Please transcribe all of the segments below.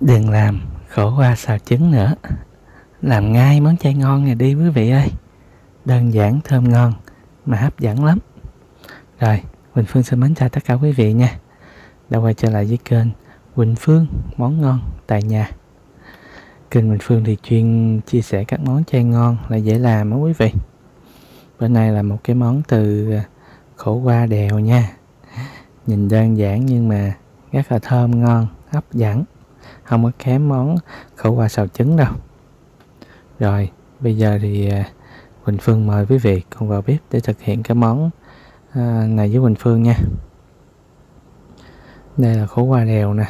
Đừng làm khổ qua xào trứng nữa. Làm ngay món chay ngon này đi quý vị ơi. Đơn giản thơm ngon Mà hấp dẫn lắm. Rồi Quỳnh Phương xin mến chào tất cả quý vị nha. Đã quay trở lại với kênh Quỳnh Phương Món ngon tại nhà. Kênh Quỳnh Phương thì chuyên chia sẻ các món chay ngon là dễ làm đó quý vị. Bữa nay là một cái món từ à, khổ qua đèo nha. Nhìn đơn giản nhưng mà rất là thơm ngon, hấp dẫn không có kém món khổ qua xào trứng đâu. Rồi, bây giờ thì à, Quỳnh Phương mời quý vị cùng vào bếp để thực hiện cái món à, này với Quỳnh Phương nha. Đây là khổ qua đèo nè.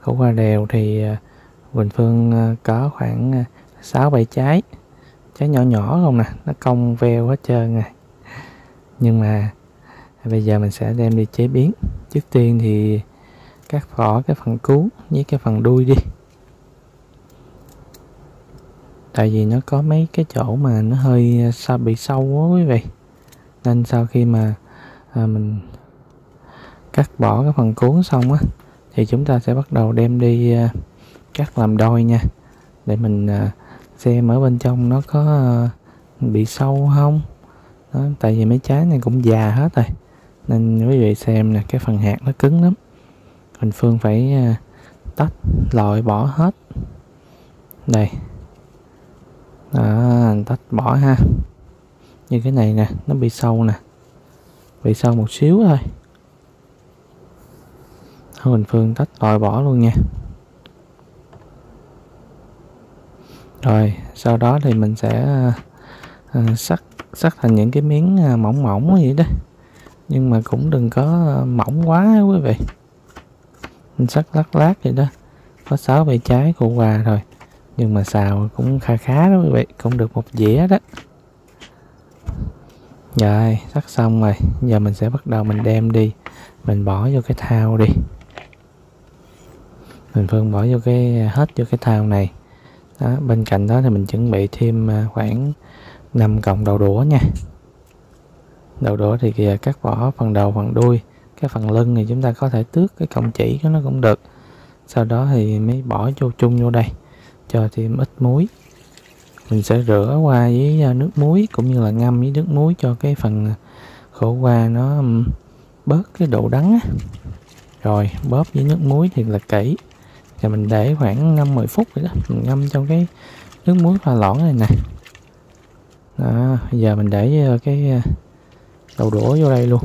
Khổ qua đèo thì à, Quỳnh Phương có khoảng 6 7 trái. Trái nhỏ nhỏ không nè, nó cong veo hết trơn rồi nhưng mà bây giờ mình sẽ đem đi chế biến. Trước tiên thì cắt vỏ cái phần cú với cái phần đuôi đi. Tại vì nó có mấy cái chỗ mà nó hơi à, sao bị sâu quá quý vị. Nên sau khi mà à, mình cắt bỏ cái phần cuốn xong á thì chúng ta sẽ bắt đầu đem đi à, cắt làm đôi nha. Để mình à, xem ở bên trong nó có à, bị sâu không. Đó, tại vì mấy trái này cũng già hết rồi. Nên quý vị xem nè cái phần hạt nó cứng lắm mình Phương phải à, tách loại bỏ hết. Đây. Đó, tách bỏ ha. Như cái này nè nó bị sâu nè. Bị sâu một xíu thôi. Thôi mình Phương tách loại bỏ luôn nha. Rồi sau đó thì mình sẽ uh, sắc sắc thành những cái miếng mỏng mỏng vậy đó. Nhưng mà cũng đừng có mỏng quá quý vị sắc lắc lát vậy đó. Có sáu bảy trái của quà rồi. Nhưng mà xào cũng khá khá đó quý vị cũng được một dĩa đó. Rồi sắc xong rồi. Giờ mình sẽ bắt đầu mình đem đi. Mình bỏ vô cái thao đi. Mình phương bỏ vô cái hết vô cái thao này. Đó, bên cạnh đó thì mình chuẩn bị thêm à, khoảng 5 cọng đầu đũa nha. Đầu đũa thì kìa cắt bỏ phần đầu phần đuôi cái phần lưng thì chúng ta có thể tước cái cọng chỉ của nó cũng được. Sau đó thì mới bỏ vô chung vô đây cho thêm ít muối. Mình sẽ rửa qua với à, nước muối cũng như là ngâm với nước muối cho cái phần à, khổ qua nó bớt cái độ đắng á. rồi bóp với nước muối thì là kỹ. Và mình để khoảng 5-10 phút vậy đó mình ngâm trong cái nước muối pha loãng này nè. Đó, giờ mình để à, cái đầu đũa vô đây luôn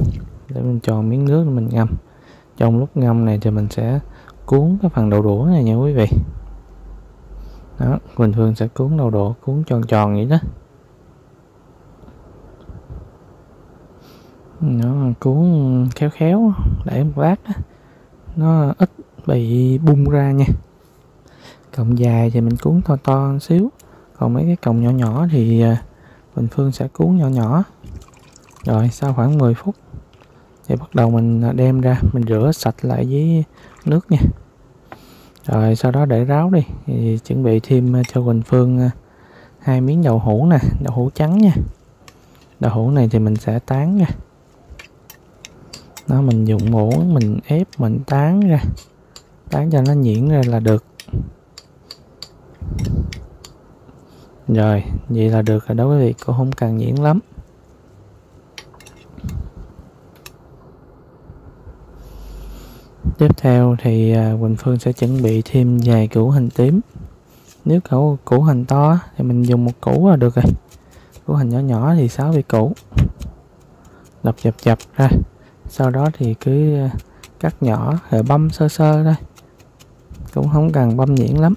để mình cho miếng nước mình ngâm. Trong lúc ngâm này thì mình sẽ cuốn cái phần đậu đũa này nha quý vị. Đó, bình thường sẽ cuốn đậu đũa, cuốn tròn tròn vậy đó. Nó cuốn khéo khéo để một lát đó. nó ít bị bung ra nha. Cọng dài thì mình cuốn to to xíu. Còn mấy cái cọng nhỏ nhỏ thì à, bình phương sẽ cuốn nhỏ nhỏ. Rồi, sau khoảng 10 phút thì bắt đầu mình à, đem ra, mình rửa sạch lại với nước nha. Rồi sau đó để ráo đi. Thì chuẩn bị thêm à, cho Quỳnh Phương à, hai miếng đậu hũ nè, đậu hũ trắng nha. Đậu hũ này thì mình sẽ tán nha nó mình dùng muỗng mình ép, mình tán ra. Tán cho nó nhuyễn ra là được. Rồi, vậy là được rồi đó quý vị, cô không cần nhuyễn lắm. Tiếp theo thì à, Quỳnh Phương sẽ chuẩn bị thêm vài củ hành tím. Nếu củ, củ hành to thì mình dùng một củ là được rồi. Củ hành nhỏ nhỏ thì 6 vị củ. Đập chập chập ra. Sau đó thì cứ à, cắt nhỏ rồi băm sơ sơ thôi. Cũng không cần băm nhuyễn lắm.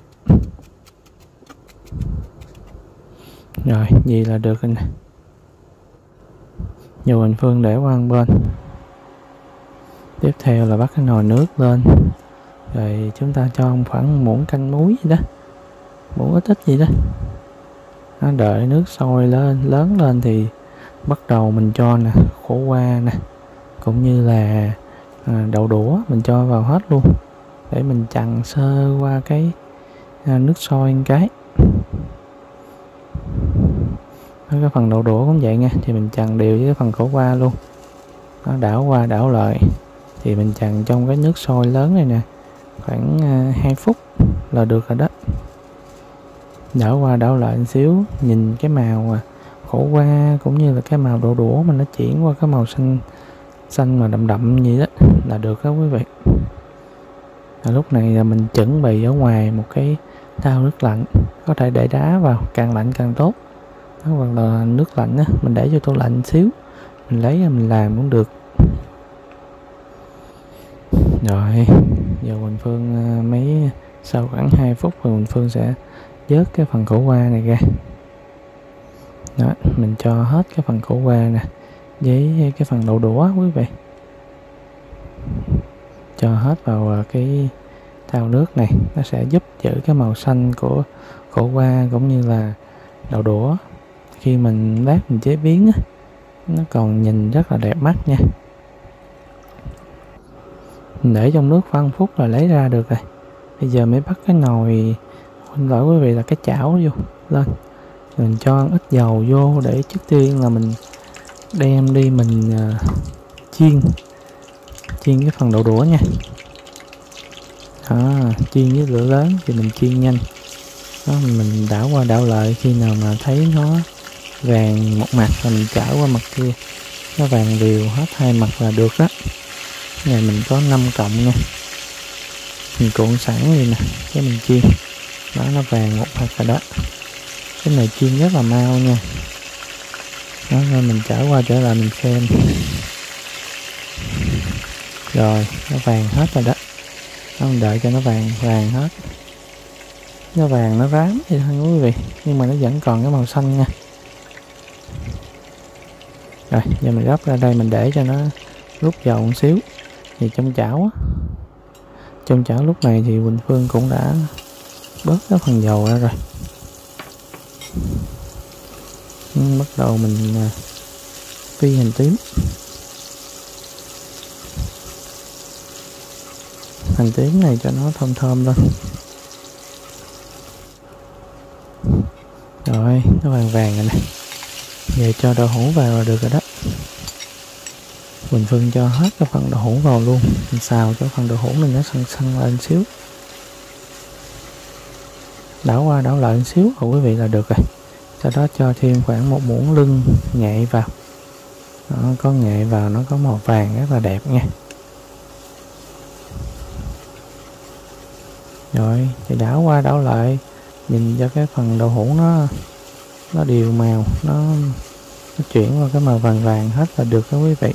Rồi, gì là được rồi nè. Dù Quỳnh Phương để qua bên tiếp theo là bắt cái nồi nước lên. Rồi chúng ta cho khoảng muỗng canh muối gì đó. Muỗng ít ít gì đó. Nó đợi nước sôi lên. Lớn lên thì bắt đầu mình cho nè khổ qua nè. Cũng như là à, đậu đũa mình cho vào hết luôn. Để mình chặn sơ qua cái à, nước sôi một cái. Cái phần đậu đũa cũng vậy nha. Thì mình chặn đều với cái phần khổ qua luôn. Nó đảo qua đảo lại thì mình chần trong cái nước sôi lớn này nè khoảng à, 2 phút là được rồi đó. Đảo qua đảo lại một xíu nhìn cái màu à, khổ qua cũng như là cái màu đổ đũa mà nó chuyển qua cái màu xanh xanh mà đậm đậm như đó là được đó quý vị. À, lúc này là mình chuẩn bị ở ngoài một cái thao nước lạnh có thể để đá vào càng lạnh càng tốt. Đó, hoặc là nước lạnh á mình để cho tủ lạnh xíu mình lấy mình làm cũng được rồi, giờ Quỳnh Phương à, mấy, sau khoảng 2 phút thì Quỳnh Phương sẽ vớt cái phần khổ qua này ra. Đó, mình cho hết cái phần khổ qua nè, với cái phần đậu đũa quý vị. Cho hết vào à, cái thao nước này, nó sẽ giúp giữ cái màu xanh của khổ qua cũng như là đậu đũa. Khi mình lát mình chế biến á, nó còn nhìn rất là đẹp mắt nha để trong nước khoảng phút là lấy ra được rồi. Bây giờ mới bắt cái nồi. Xin lỗi quý vị là cái chảo vô. Lên. Mình cho ít dầu vô để trước tiên là mình đem đi mình uh, chiên. Chiên cái phần đậu đũa nha. Đó, chiên với lửa lớn thì mình chiên nhanh. Đó, mình đảo qua đảo lại khi nào mà thấy nó vàng một mặt là mình chảo qua mặt kia. Nó vàng đều hết hai mặt là được đó này mình có 5 cộng nha. Mình cuộn sẵn đi nè cái mình chiên. Đó nó vàng một hạt rồi đó. Cái này chiên rất là mau nha. Đó rồi mình trở qua trở lại mình xem. Rồi nó vàng hết rồi đó. Đó, mình đợi cho nó vàng vàng hết. Nó vàng nó rám vậy thôi quý vị. Nhưng mà nó vẫn còn cái màu xanh nha. Rồi giờ mình gấp ra đây mình để cho nó rút dầu một xíu thì trong chảo á, trong chảo lúc này thì Quỳnh Phương cũng đã bớt cái phần dầu ra rồi. Ừ, bắt đầu mình à, phi hành tím. Hành tím này cho nó thơm thơm lên rồi, nó vàng vàng rồi nè. Giờ cho đậu hũ vào là được rồi đó mình Phương cho hết cái phần đậu hũ vào luôn. Mình xào cho phần đậu hũ này nó săn săn lên xíu. Đảo qua đảo lại xíu rồi quý vị là được rồi. Sau đó cho thêm khoảng một muỗng lưng nghệ vào. Đó, có nghệ vào nó có màu vàng rất là đẹp nha. Rồi thì đảo qua đảo lại nhìn cho cái phần đậu hũ nó nó đều màu nó, nó chuyển qua cái màu vàng vàng hết là được đó quý vị.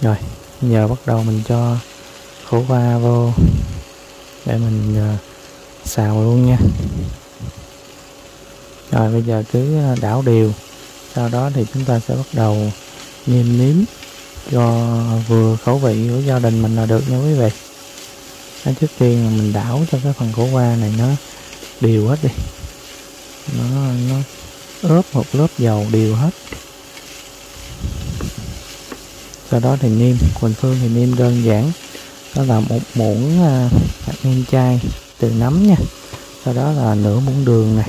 Rồi giờ bắt đầu mình cho khổ qua vô để mình uh, xào luôn nha. Rồi bây giờ cứ ờ, đảo đều. Sau đó thì chúng ta sẽ bắt đầu nêm nếm cho vừa khẩu vị của gia đình mình là được nha quý vị. Đó, trước tiên là mình đảo cho cái phần khổ qua này nó đều hết đi. Nó nó ướp một lớp dầu đều hết sau đó thì nêm quỳnh phương thì nêm đơn giản. Đó là một muỗng uh, hạt nêm chai từ nấm nha. Sau đó là nửa muỗng đường này.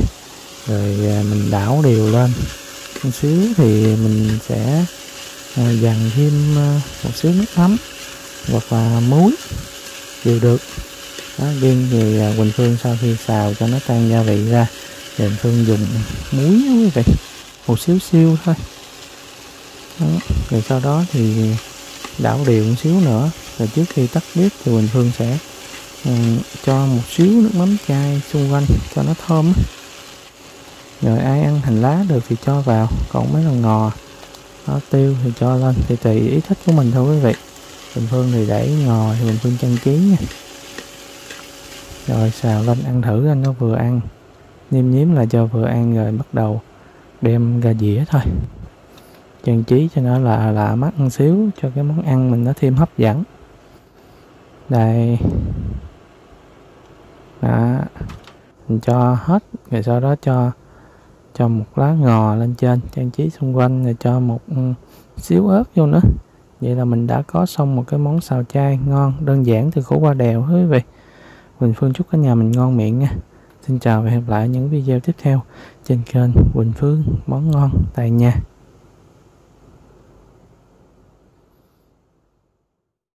Rồi à, mình đảo đều lên. Một xíu thì mình sẽ à, dằn thêm à, một xíu nước mắm hoặc là muối đều được. Đó, riêng thì à, Quỳnh Phương sau khi xào cho nó tan gia vị ra thì Quỳnh Phương dùng muối quý vị. Một xíu xíu thôi đó. rồi sau đó thì đảo đều một xíu nữa. Rồi trước khi tắt bếp thì Quỳnh Phương sẽ Ừ, cho một xíu nước mắm chai xung quanh cho nó thơm rồi ai ăn hành lá được thì cho vào còn mấy lần ngò đó, tiêu thì cho lên. Thì tùy ý thích của mình thôi quý vị. Bình phương thì để ngò thì bình phương trang trí nha. Rồi xào lên ăn thử anh nó vừa ăn. Nêm nhím là cho vừa ăn rồi bắt đầu đem ra dĩa thôi trang trí cho nó là lạ mắt ăn xíu, cho cái món ăn mình nó thêm hấp dẫn. Đây. Đó. Mình cho hết, rồi sau đó cho cho một lá ngò lên trên, trang trí xung quanh, rồi cho một ừ, xíu ớt vô nữa. Vậy là mình đã có xong một cái món xào chay ngon, đơn giản từ khổ qua đèo quý vị. Quỳnh Phương chúc cả nhà mình ngon miệng nha. Xin chào và hẹn lại những video tiếp theo trên kênh Quỳnh Phương món ngon tại nhà.